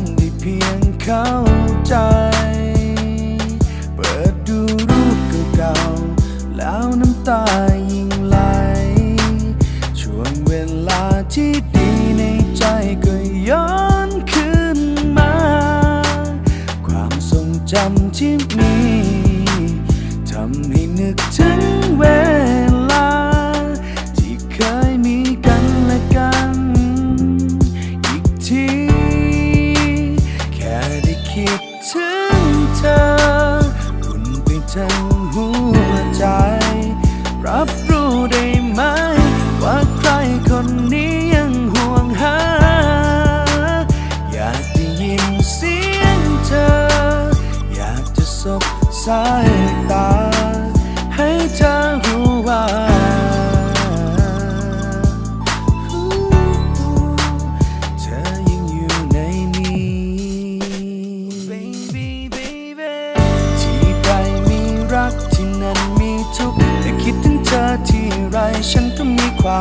ำได้เพียงเข้าใจ เปิดดูรูปเก่าๆ แล้วน้ำตายิ่งไหล ช่วงเวลาที่ดีในใจก็ย้อนคืนมา ความทรงจำที่มี ทำให้นึกถึง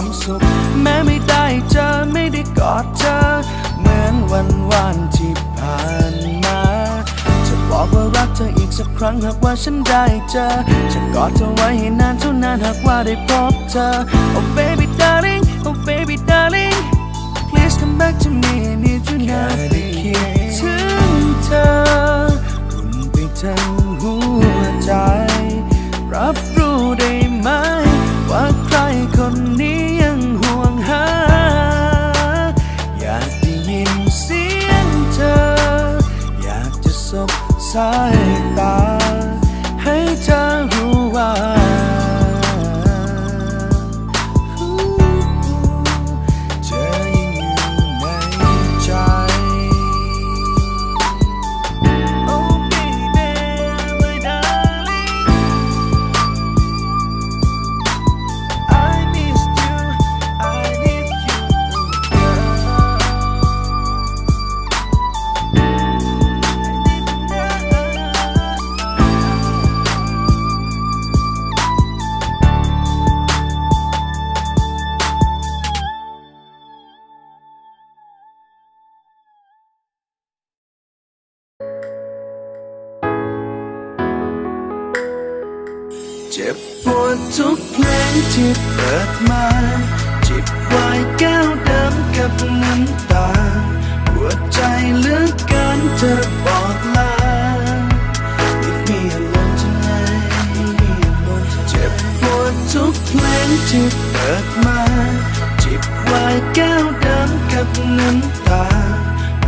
ความสุข แม้ไม่ได้เจอไม่ได้กอดเธอ เหมือนวันวานที่ผ่านมา จะบอกว่ารักเธออีกสักครั้งหากว่าฉันได้เจอ จะกอดเธอไว้ให้นานเท่านานหากว่าได้พบเธอ Oh baby darling Oh baby darling Please come back to me I need you now แค่ได้คิดถึงเธออุ่นไปทั้ง จะบอกลา Leave me alone tonight เจ็บปวดทุกเพลงที่เปิดมา จิบไวายแก้วดิมกับน้ำตา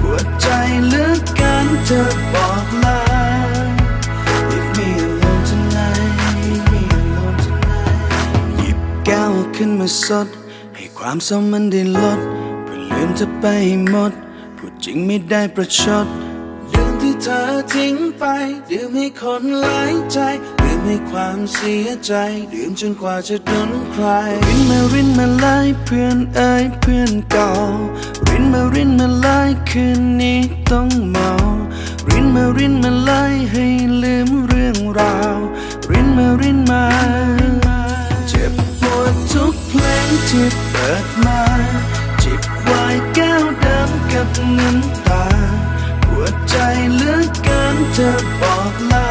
หัวใจเหลือเกินจะบอกลา Leave me alone tonight หยิบแก้วขึ้นมาสด ให้ความเศร้ามันได้ลด เพื่อลืมเธอไปให้หมด พูดจริงไม่ได้ประชด เธอทิ้งไป ดื่มให้คนหลายใจ ดื่มให้ความเสียใจ ดื่มจนกว่าจะโดนใคร รินมารินมาไล่เพื่อนเอ้ยเพื่อนเก่า รินมารินมาไล่คืนนี้ต้องเมา รินมารินมาไล่ให้ลืมเรื่องราว รินมารินมา เจ็บปวดทุกเพลงที่เปิดมา จิบไวายแก้วดิมกับน้ำตา กันจะบอกลา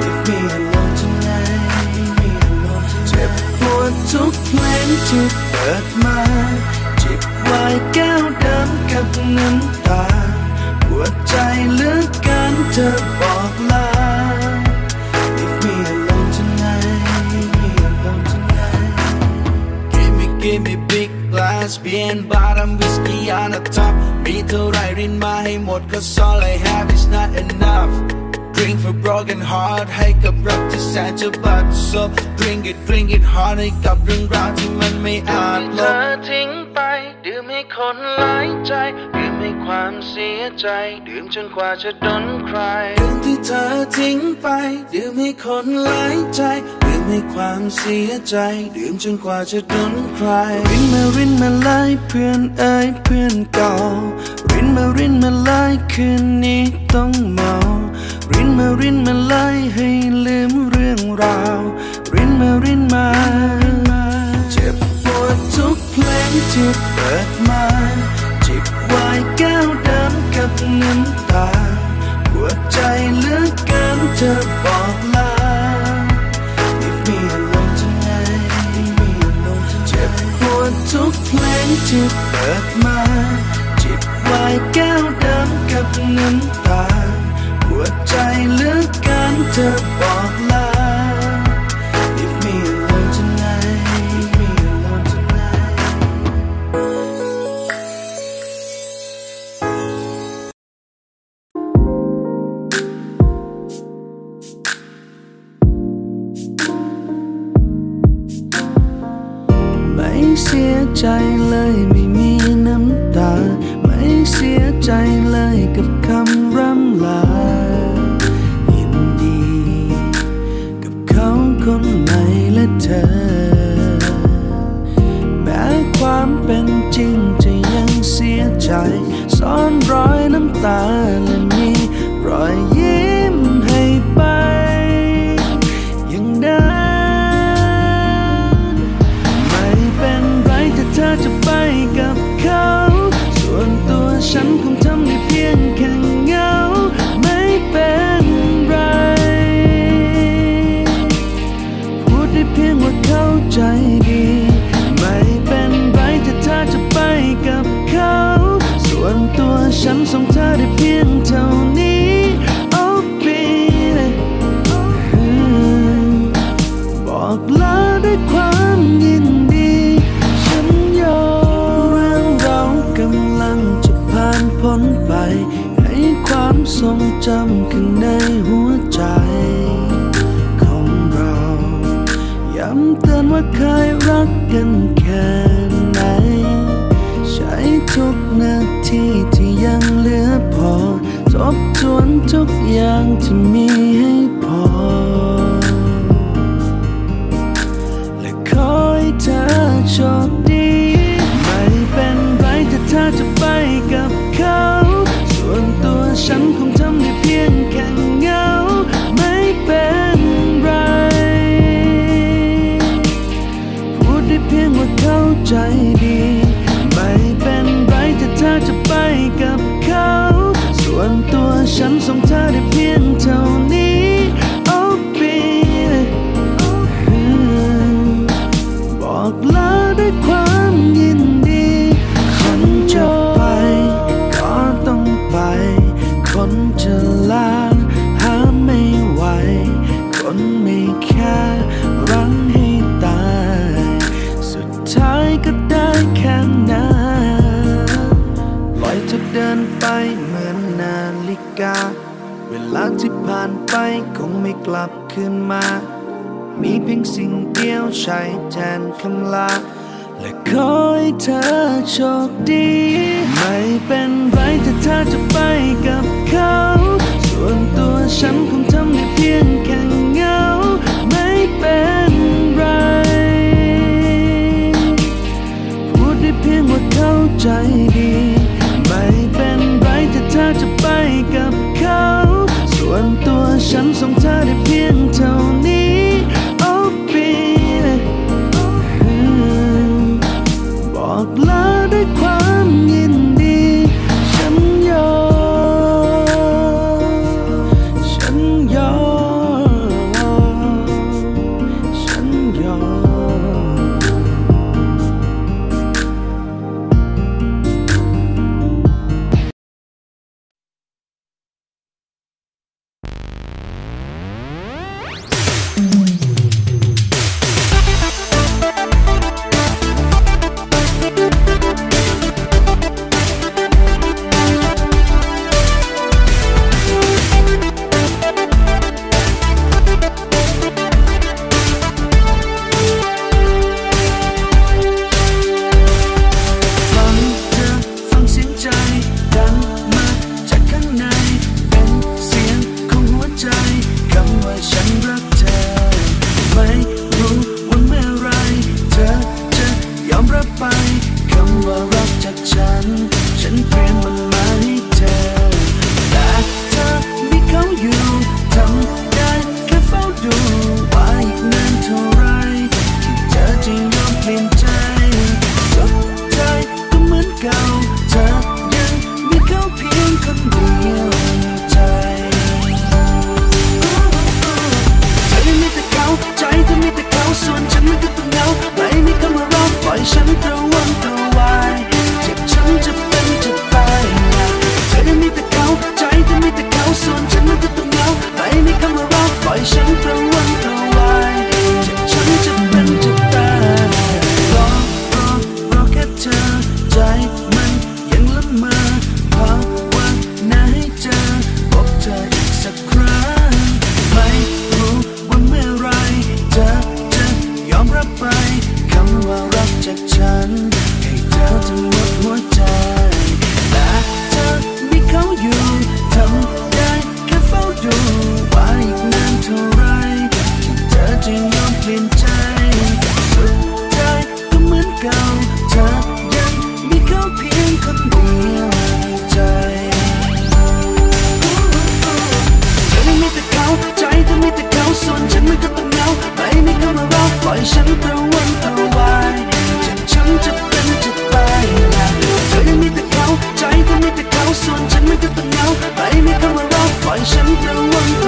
Leave me alone tonight เจ็บปวดทุกเพลงที่เปิดมาจิบไวายแก้วดำกับน้ำตาปวดใจเหลือการเธอบอกลา Leave me alone tonight Give me, give me big glass beer and bottom whiskey on the top มีเท่าไรรินมาให้หมด cause all I have is not enough Drink for broken heart ให้กับรักที่แสนจะบาดซบ Drink it drink it hard ให้กับเรื่องราวที่มันไม่อาจลเธบอทิ้งไป ดื่มให้คนหลายใจ ดื่มให้ความเสียใจ ดื่มจนกว่าจะดนใครดื่มที่เธอทิ้งไป ดื่มให้คนหลายใจดื่ม ให้ความเสียใจ ดื่มจนกว่าจะโดนใคร รินมารินมาไล่เพื่อนเอ้ยเพื่อนเก่า รินมารินมาไล่คืนนี้ต้องเมา รินมารินมาไล่ให้ลืมเรื่องราว รินมารินมา เจ็บปวดทุกเพลงที่เปิดมาจิบไวน์แก้วดำกับน้ำตา หัวใจเหลือเกินเธอบอก ดทุกเพลงที่เปิดมาจิบไวายแก้วดำกับน้ำตา หัวใจเลือเกินเธอบอก ใจเลยไม่มีน้ำตา ไม่เสียใจเลยกับคำร่ำลา ยินดี กับเขาคนใหม่และเธอ แม้ความเป็นจริงจะยังเสียใจซ่อนรอยน้ำตา รักกันแค่ไหน ใช้ทุกนาทีที่ยังเหลือพอ ทบทวนทุกอย่างที่มีให้ ใจดี ไม่เป็นไรถ้าเธอจะไปกับเขา ส่วนตัวฉันส่งเธอได้เพียงเท่านี้ คงไม่กลับคืนมา มีเพียงสิ่งเดียวใช้แทนคำลา และขอให้เธอโชคดี ไม่เป็นไรถ้าเธอจะไปกับเขา ฉันตะวันตะวายจนฉันจะเป็นจะตายเธอยังมีแต่เขาใจก็มีแต่เขาส่วนฉันมันก็ต้องเหงาไปไม่คำว่ารอกปล่อยฉันตะวันตะ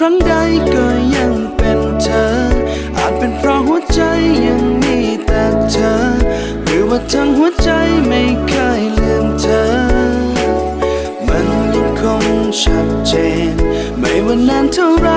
ครั้งใดก็ยังเป็นเธอ อาจเป็นเพราะหัวใจยังมีแต่เธอ หรือว่าทั้งหัวใจไม่เคยลืมเธอ มันยังคงชัดเจน ไม่ว่านานเท่าไร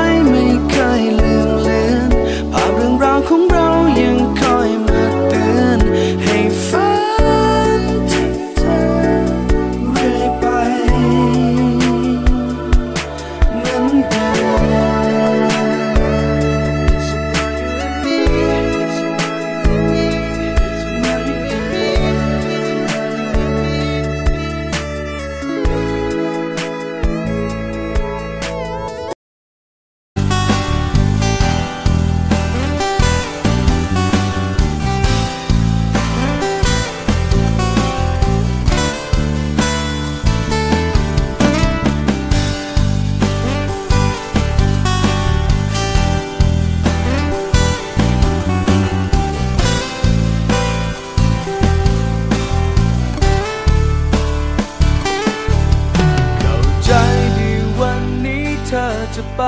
ไป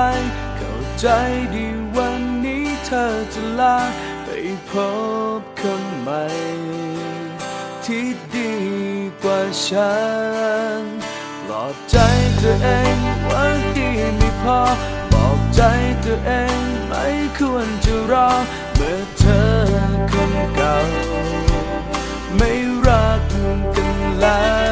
เข้าใจดีวันนี้เธอจะลา ไปพบคนใหม่ ที่ดีกว่าฉันหลอกใจตัวเองว่าดีไม่พอ บอกใจตัวเองไม่ควรจะรอ เมื่อเธอคนเก่า ไม่รักกันแล้ว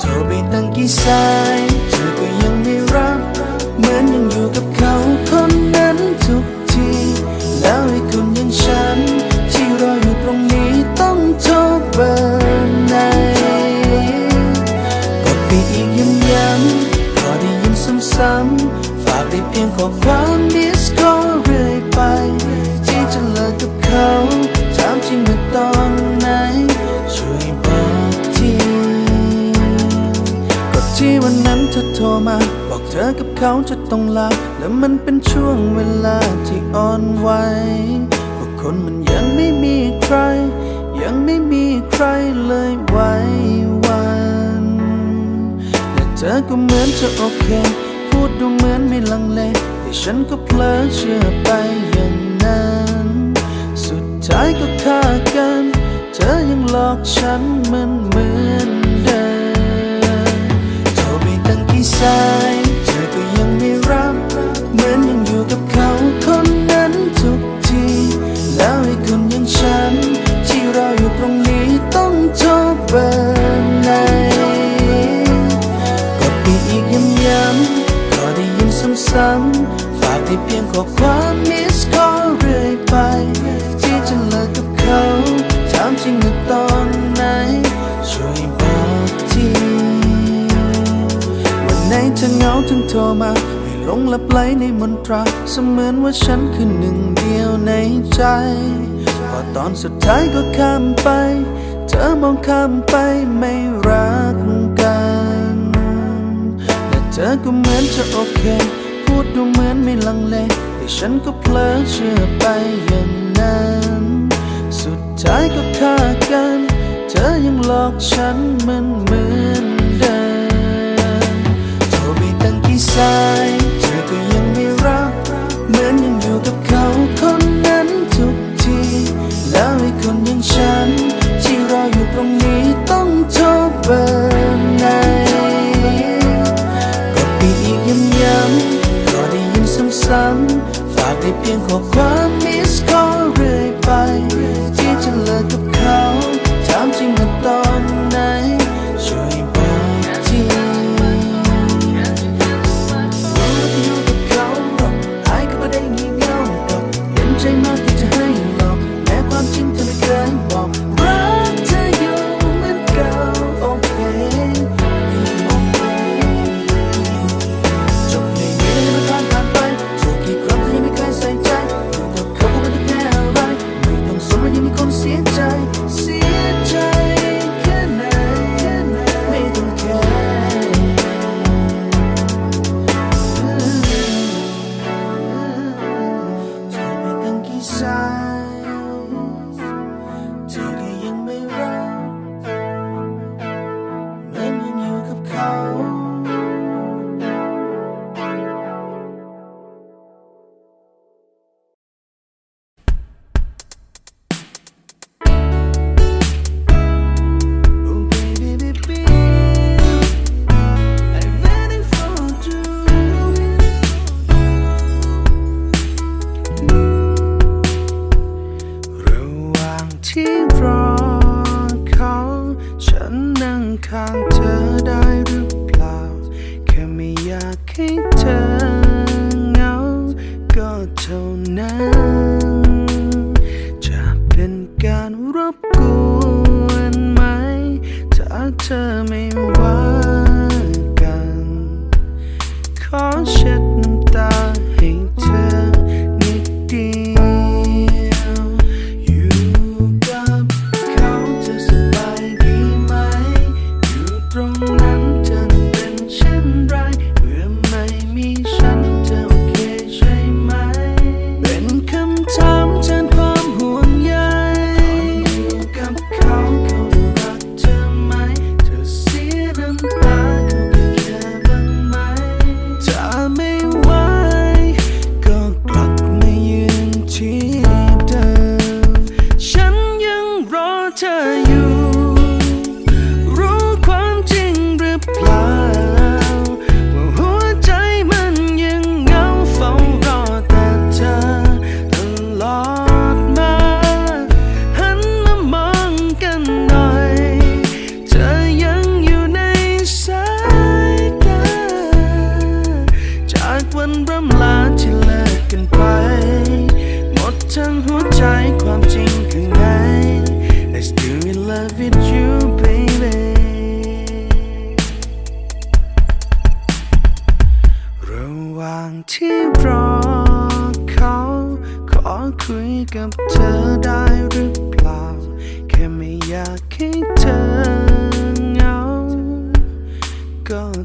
Terbit ng kisay. เขาจะต้องลา และมันเป็นช่วงเวลาที่อ่อนไหวเพราะคนมันยังไม่มีใคร ยังไม่มีใครเลยไว้วันแต่เธอก็เหมือนจะโอเค พูดดูเหมือนไม่ลังเลแต่ฉันก็เพลอเชื่อไปอย่างนั้น สุดท้ายก็ฆ่ากัน เธอยังหลอกฉันเหมือนเหมือนเดิมโทรไปตั้งกี่สาย ฉัน ที่เราอยู่ตรงนี้ต้องจบเบอร์ไหนกดไปอีกย้ำย้ำก็ได้ยินซ้ำๆฝากให้เพียงข้อความ missed call เรื่อยไป ที่จะเลิกกับเขาถามจริงในตอนไหน ช่วยบอกทีวันไหนเธอเหงาถึงโทรมาหลงลับไหลในมนตรา เสมือนว่าฉันคือหนึ่งเดียวในใจ พอตอนสุดท้ายก็ข้ามไป เธอมองข้ามไปไม่รักกันและเธอก็เหมือนจะโอเค พูดดูเหมือนไม่ลังเล แต่ฉันก็เพลอเชื่อไปอย่างนั้นสุดท้ายก็ฆ่ากัน เธอยังหลอกฉันเหมือนเหมือนเดิมโทรไปตั้งกี่สาย คนอย่างฉัน ที่รออยู่ตรงนี้ต้องโทรเบอร์ไหนก็ปีอีกย้ำย้ำรอได้ยินซ้ำๆฝากได้เพียงขอความ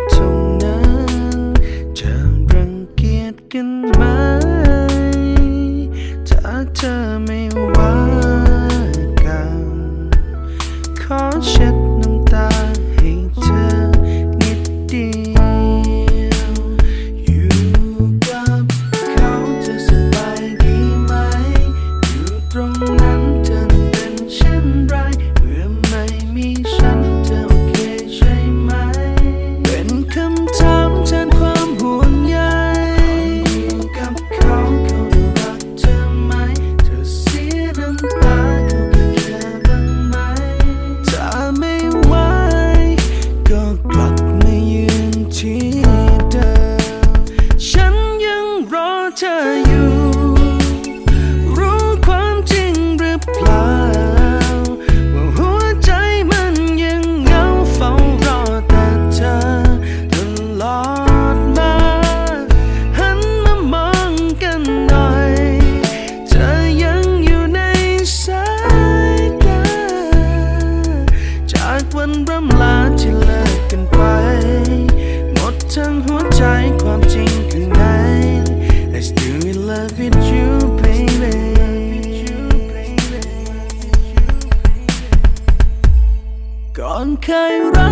เท่นั้นจะรังเกียจกันไหม ถ้าเธอไม่ว่ากันขอเช็ด Cairo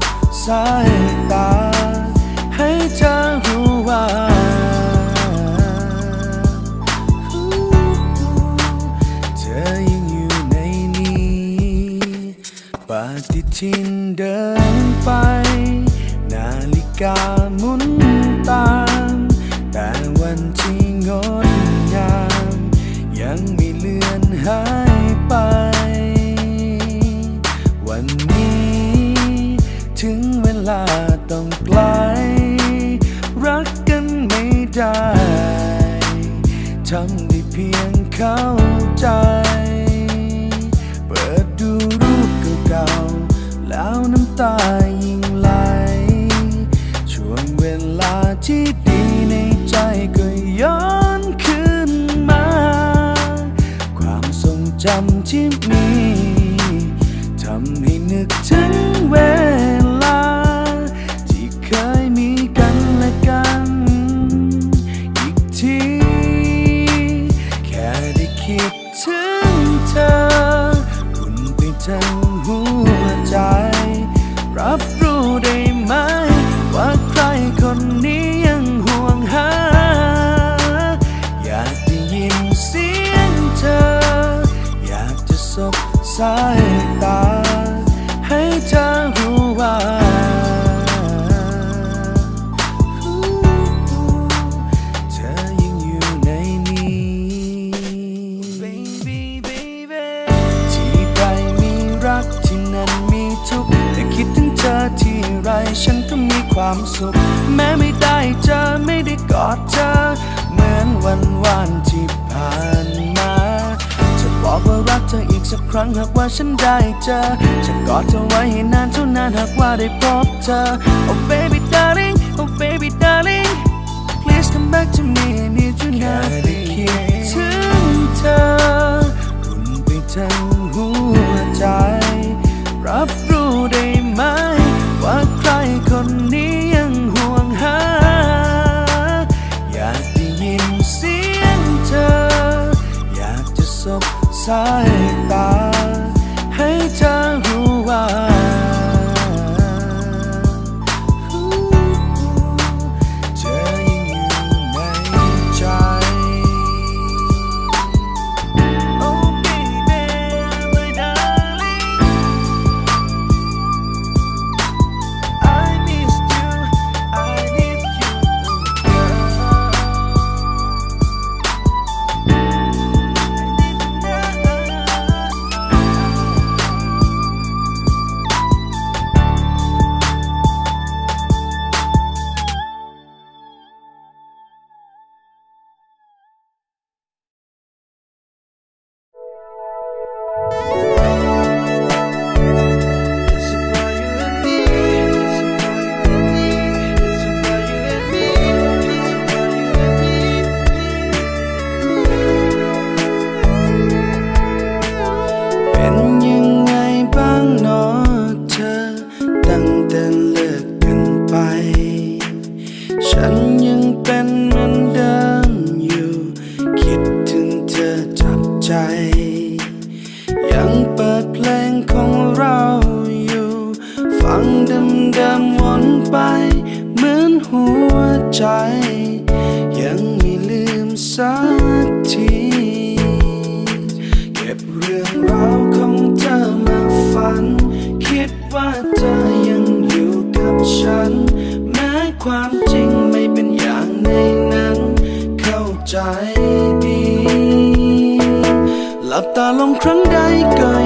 บสายตา ให้เธอรู้ว่า เธอยังอยู่ในนี้ปฏิทินเดินไป นาฬิกาหมุน เข้าใจ เปิดดูรูปเก่าๆแล้วน้ำตา ยินเสียงเธอ อยากจะสบสายตา ให้เธอรู้ว่าที่ไรฉันก็มีความสุข แม้ไม่ได้เจอไม่ได้กอดเธอ เหมือนวันวานที่ บอกว่ารักเธออีกสักครั้งหากว่าฉันได้เจอจะกอดเธอไว้ให้นานเท่านานหากว่าได้พบเธอ Oh baby darling Oh baby darling Please come back to me I need you now inside. ลับตาลงครั้งใดก็